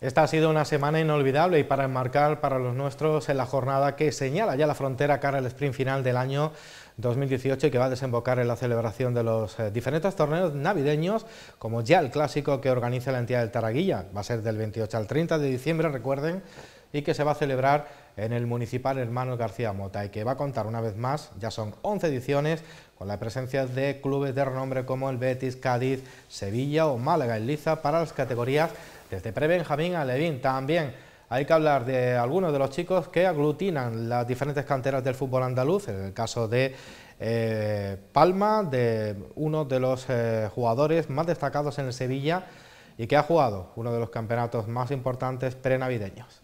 Esta ha sido una semana inolvidable y para enmarcar para los nuestros en la jornada que señala ya la frontera cara al sprint final del año 2018 y que va a desembocar en la celebración de los eh, diferentes torneos navideños, como ya el clásico que organiza la entidad del Taraguilla, va a ser del 28 al 30 de diciembre, recuerden, y que se va a celebrar en el Municipal Hermano García Mota y que va a contar una vez más, ya son 11 ediciones, con la presencia de clubes de renombre como el Betis, Cádiz, Sevilla o Málaga en Liza para las categorías desde pre-Benjamín a Levín. También hay que hablar de algunos de los chicos que aglutinan las diferentes canteras del fútbol andaluz, en el caso de eh, Palma, de uno de los eh, jugadores más destacados en el Sevilla y que ha jugado uno de los campeonatos más importantes prenavideños.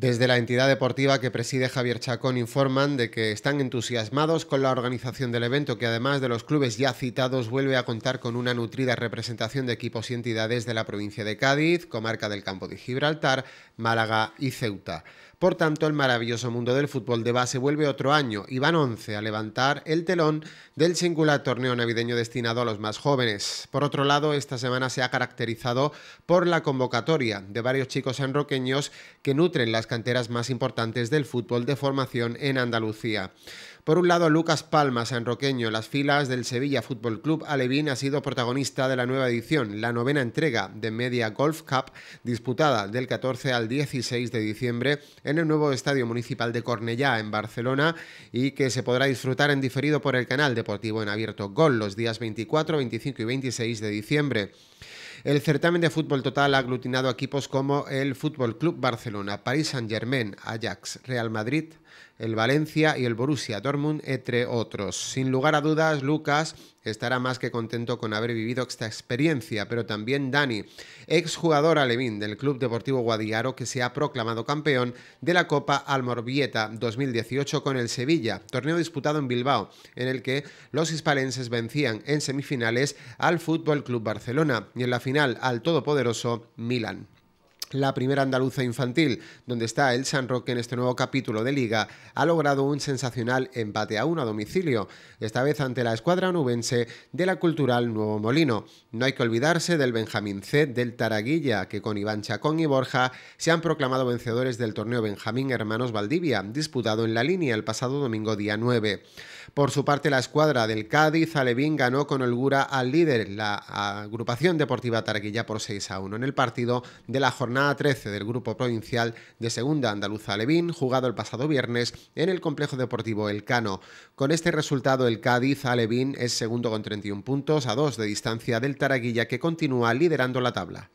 Desde la entidad deportiva que preside Javier Chacón informan de que están entusiasmados con la organización del evento que además de los clubes ya citados vuelve a contar con una nutrida representación de equipos y entidades de la provincia de Cádiz, comarca del campo de Gibraltar, Málaga y Ceuta. Por tanto, el maravilloso mundo del fútbol de base vuelve otro año y van 11 a levantar el telón del singular torneo navideño destinado a los más jóvenes. Por otro lado, esta semana se ha caracterizado por la convocatoria de varios chicos enroqueños que nutren las canteras más importantes del fútbol de formación en Andalucía. Por un lado, Lucas Palma, sanroqueño, las filas del Sevilla Fútbol Club Alevín ha sido protagonista de la nueva edición, la novena entrega de Media Golf Cup, disputada del 14 al 16 de diciembre en el nuevo Estadio Municipal de Cornellá, en Barcelona, y que se podrá disfrutar en diferido por el canal deportivo en abierto Gol los días 24, 25 y 26 de diciembre. El certamen de fútbol total ha aglutinado equipos como el Fútbol Club Barcelona, Paris Saint-Germain, Ajax, Real Madrid, el Valencia y el Borussia Dortmund, entre otros. Sin lugar a dudas, Lucas estará más que contento con haber vivido esta experiencia, pero también Dani, exjugador alevín del Club Deportivo Guadiaro que se ha proclamado campeón de la Copa Almorbieta 2018 con el Sevilla, torneo disputado en Bilbao, en el que los hispalenses vencían en semifinales al Fútbol Club Barcelona y en la final al todopoderoso Milan la primera andaluza infantil, donde está el San Roque en este nuevo capítulo de liga, ha logrado un sensacional empate a uno a domicilio, esta vez ante la escuadra nubense de la Cultural Nuevo Molino. No hay que olvidarse del Benjamín C del Taraguilla, que con Iván Chacón y Borja se han proclamado vencedores del torneo Benjamín Hermanos Valdivia, disputado en la línea el pasado domingo día 9. Por su parte, la escuadra del Cádiz Alevín ganó con holgura al líder, la agrupación deportiva Taraguilla, por 6 a 1 en el partido de la jornada 13 del Grupo Provincial de Segunda Andaluza Alevín, jugado el pasado viernes en el Complejo Deportivo Elcano. Con este resultado, el Cádiz Alevín es segundo con 31 puntos, a dos de distancia del Taraguilla, que continúa liderando la tabla.